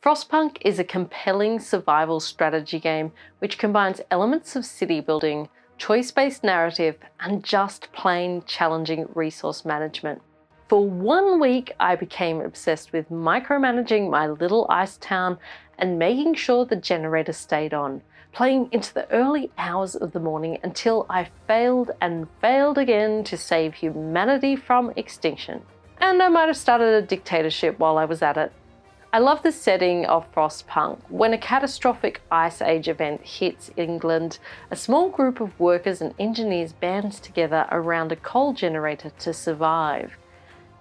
Frostpunk is a compelling survival strategy game which combines elements of city building, choice based narrative, and just plain challenging resource management. For one week, I became obsessed with micromanaging my little ice town and making sure the generator stayed on, playing into the early hours of the morning until I failed and failed again to save humanity from extinction. And I might have started a dictatorship while I was at it. I love the setting of Frostpunk. When a catastrophic ice age event hits England, a small group of workers and engineers bands together around a coal generator to survive.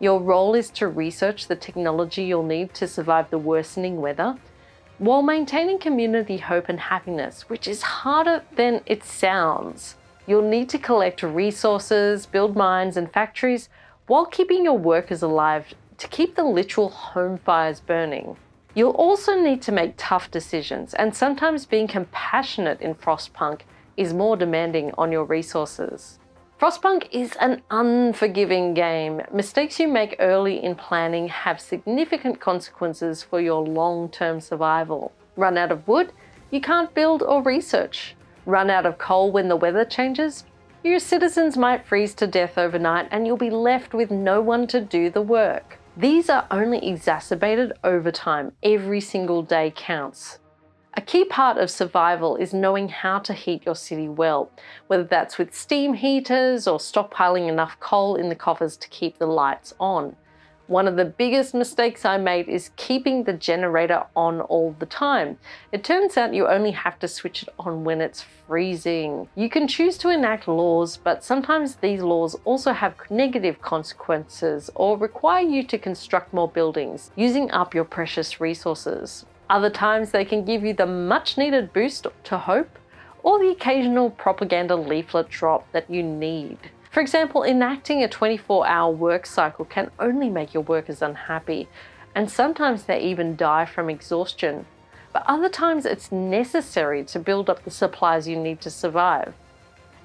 Your role is to research the technology you'll need to survive the worsening weather while maintaining community hope and happiness, which is harder than it sounds. You'll need to collect resources, build mines and factories while keeping your workers alive to keep the literal home fires burning. You'll also need to make tough decisions, and sometimes being compassionate in Frostpunk is more demanding on your resources. Frostpunk is an unforgiving game. Mistakes you make early in planning have significant consequences for your long term survival. Run out of wood? You can't build or research. Run out of coal when the weather changes? Your citizens might freeze to death overnight and you'll be left with no one to do the work. These are only exacerbated over time. Every single day counts. A key part of survival is knowing how to heat your city well, whether that's with steam heaters or stockpiling enough coal in the coffers to keep the lights on. One of the biggest mistakes I made is keeping the generator on all the time. It turns out you only have to switch it on when it's freezing. You can choose to enact laws, but sometimes these laws also have negative consequences or require you to construct more buildings, using up your precious resources. Other times they can give you the much needed boost to hope or the occasional propaganda leaflet drop that you need. For example, enacting a 24 hour work cycle can only make your workers unhappy, and sometimes they even die from exhaustion. But other times it's necessary to build up the supplies you need to survive.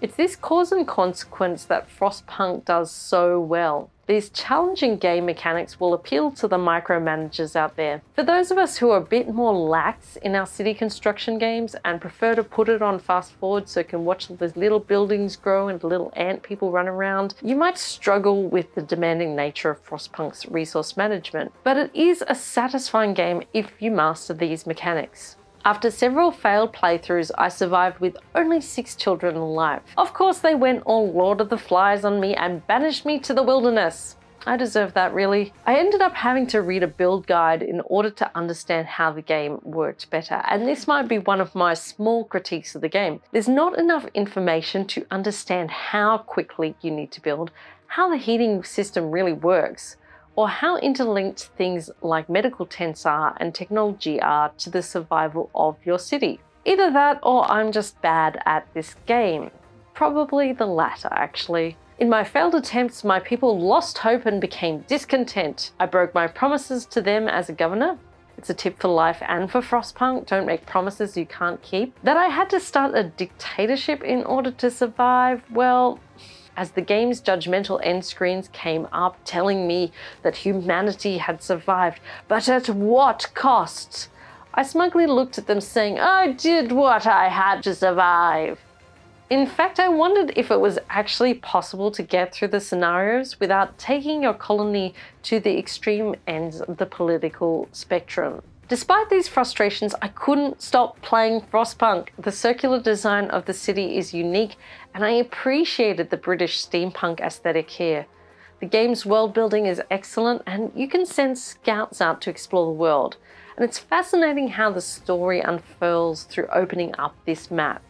It's this cause and consequence that Frostpunk does so well. These challenging game mechanics will appeal to the micromanagers out there. For those of us who are a bit more lax in our city construction games and prefer to put it on fast forward so you can watch the little buildings grow and little ant people run around, you might struggle with the demanding nature of Frostpunk's resource management. But it is a satisfying game if you master these mechanics. After several failed playthroughs, I survived with only six children alive. Of course, they went all Lord of the Flies on me and banished me to the wilderness. I deserve that, really. I ended up having to read a build guide in order to understand how the game worked better, and this might be one of my small critiques of the game. There's not enough information to understand how quickly you need to build, how the heating system really works, or how interlinked things like medical tents are and technology are to the survival of your city. Either that or I'm just bad at this game. Probably the latter, actually. In my failed attempts, my people lost hope and became discontent. I broke my promises to them as a governor. It's a tip for life and for Frostpunk don't make promises you can't keep. That I had to start a dictatorship in order to survive, well, as the game's judgmental end screens came up telling me that humanity had survived, but at what cost? I smugly looked at them saying, I did what I had to survive. In fact, I wondered if it was actually possible to get through the scenarios without taking your colony to the extreme ends of the political spectrum. Despite these frustrations, I couldn't stop playing Frostpunk. The circular design of the city is unique, and I appreciated the British steampunk aesthetic here. The game's world building is excellent, and you can send scouts out to explore the world. And it's fascinating how the story unfurls through opening up this map.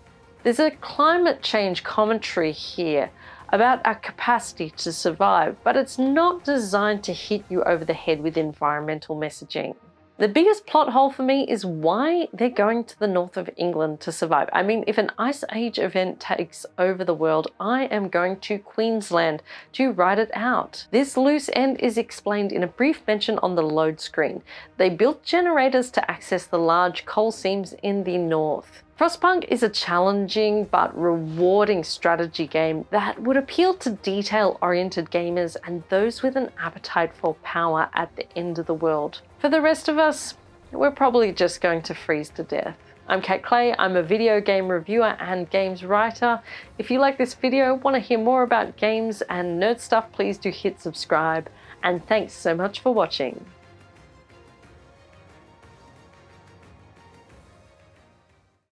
There's a climate change commentary here about our capacity to survive, but it's not designed to hit you over the head with environmental messaging. The biggest plot hole for me is why they're going to the north of England to survive. I mean, if an Ice Age event takes over the world, I am going to Queensland to ride it out. This loose end is explained in a brief mention on the load screen. They built generators to access the large coal seams in the north. Frostpunk is a challenging but rewarding strategy game that would appeal to detail oriented gamers and those with an appetite for power at the end of the world. For the rest of us, we're probably just going to freeze to death. I'm Kat Clay, I'm a video game reviewer and games writer. If you like this video, want to hear more about games and nerd stuff, please do hit subscribe. And thanks so much for watching.